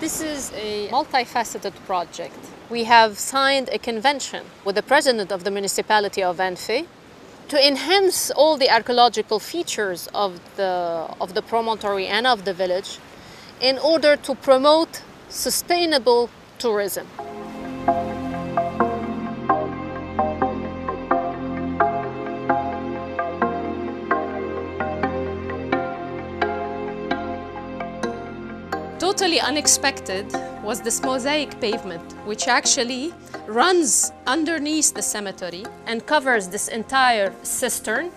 This is a multifaceted project. We have signed a convention with the president of the municipality of Anfeh to enhance all the archaeological features of the, of the promontory and of the village in order to promote sustainable tourism. Unexpected was this mosaic pavement, which actually runs underneath the cemetery and covers this entire cistern.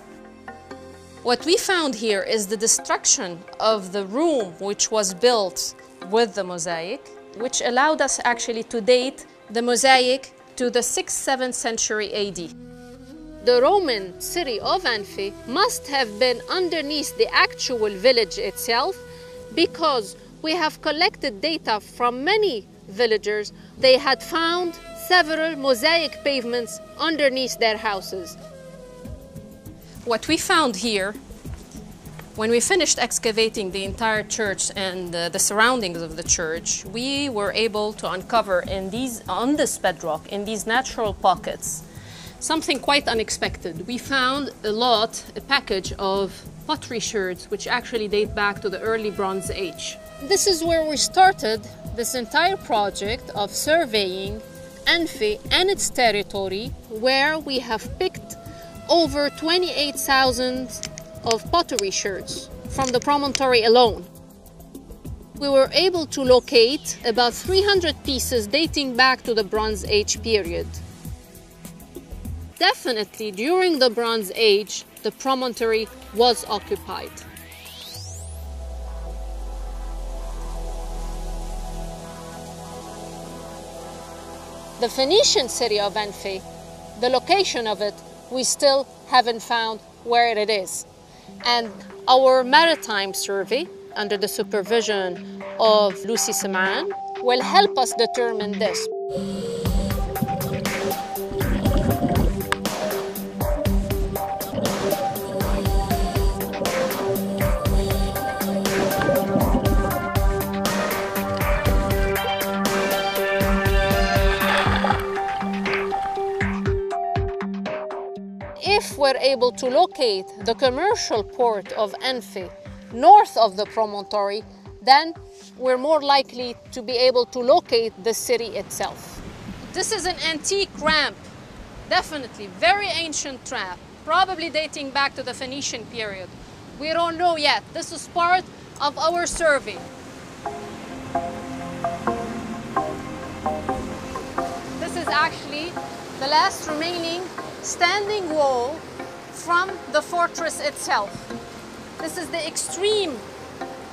What we found here is the destruction of the room which was built with the mosaic, which allowed us actually to date the mosaic to the 6th, 7th century AD. The Roman city of Anfeh must have been underneath the actual village itself because we have collected data from many villagers. They had found several mosaic pavements underneath their houses. What we found here, when we finished excavating the entire church and uh, the surroundings of the church, we were able to uncover in these, on this bedrock, in these natural pockets, something quite unexpected. We found a lot, a package of pottery sherds, which actually date back to the early Bronze Age. This is where we started this entire project of surveying Anfeh and its territory, where we have picked over 28,000 of pottery sherds from the promontory alone. We were able to locate about 300 pieces dating back to the Bronze Age period. Definitely during the Bronze Age, the promontory was occupied. The Phoenician city of Anfeh, the location of it, we still haven't found where it is. And our maritime survey, under the supervision of Lucy Semaan, will help us determine this. We're able to locate the commercial port of Anfeh north of the promontory, then we're more likely to be able to locate the city itself. This is an antique ramp, definitely, very ancient ramp, probably dating back to the Phoenician period. We don't know yet. This is part of our survey. This is actually the last remaining standing wall from the fortress itself. This is the extreme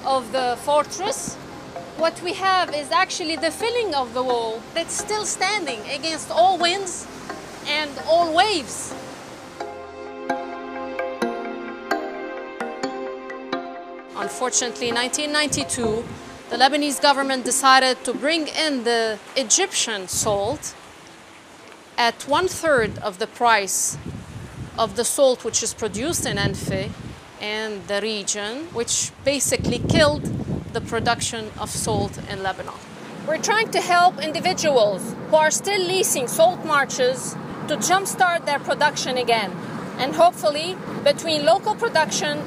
of the fortress. What we have is actually the filling of the wall that's still standing against all winds and all waves. Unfortunately, in 1992, the Lebanese government decided to bring in the Egyptian salt at one third of the price of the salt which is produced in Anfeh and the region, which basically killed the production of salt in Lebanon. We're trying to help individuals who are still leasing salt marshes to jumpstart their production again. And hopefully, between local production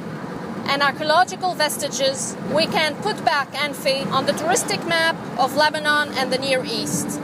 and archaeological vestiges, we can put back Anfeh on the touristic map of Lebanon and the Near East.